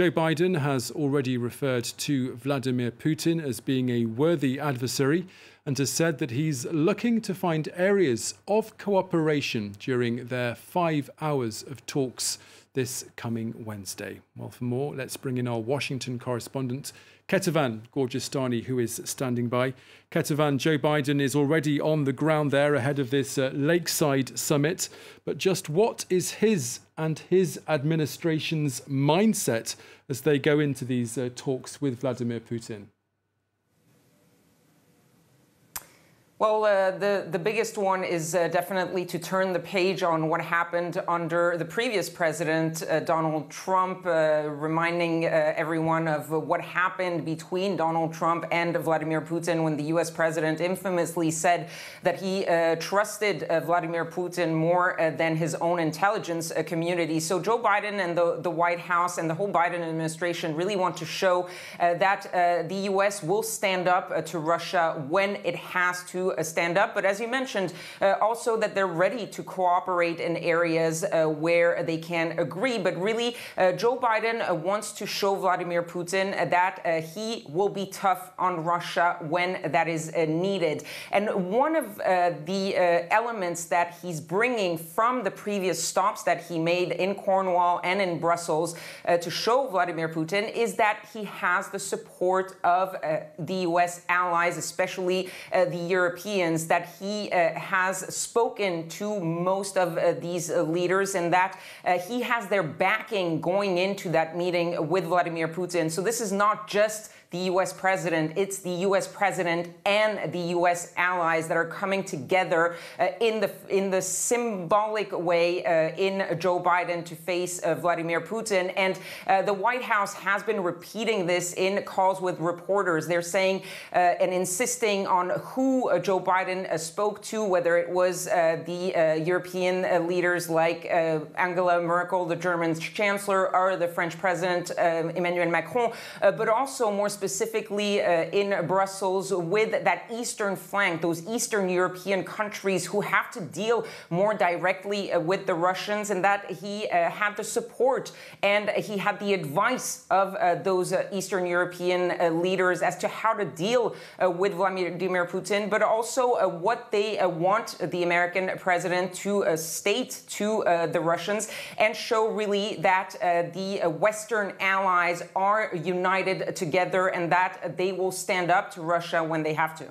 Joe Biden has already referred to Vladimir Putin as being a worthy adversary and has said that he's looking to find areas of cooperation during their five hours of talks this coming Wednesday. Well, for more, let's bring in our Washington correspondent, Kethevane Gorjestani, who is standing by. Kethevane, Joe Biden is already on the ground there ahead of this uh, Lakeside summit. But just what is his and his administration's mindset as they go into these uh, talks with Vladimir Putin? Well, uh, the, the biggest one is uh, definitely to turn the page on what happened under the previous president, uh, Donald Trump, uh, reminding uh, everyone of what happened between Donald Trump and Vladimir Putin when the US president infamously said that he uh, trusted Vladimir Putin more than his own intelligence community. So Joe Biden and the, the White House and the whole Biden administration really want to show that the US will stand up to Russia when it has to uh, stand up. But as you mentioned, uh, also that they're ready to cooperate in areas uh, where they can agree. But really, uh, Joe Biden uh, wants to show Vladimir Putin uh, that he will be tough on Russia when that is needed. And one of the elements that he's bringing from the previous stops that he made in Cornwall and in Brussels to show Vladimir Putin is that he has the support of the U.S. allies, especially the European Europeans that he uh, has spoken to most of uh, these uh, leaders and that uh, he has their backing going into that meeting with Vladimir Putin. So this is not just the US president. It's the US president and the US allies that are coming together uh, in the in the symbolic way in Joe Biden to face Vladimir Putin. And the White House has been repeating this in calls with reporters. They're saying and insisting on who uh, Joe Biden spoke to, whether it was the European leaders like Angela Merkel, the German chancellor, or the French president Emmanuel Macron, but also more specifically uh, in Brussels with that eastern flank, those Eastern European countries who have to deal more directly uh, with the Russians, and that he uh, had the support and he had the advice of uh, those uh, Eastern European uh, leaders as to how to deal with Vladimir Putin, but also Uh, what they uh, want the American president to uh, state to the Russians and show really that the Western allies are united together and that they will stand up to Russia when they have to.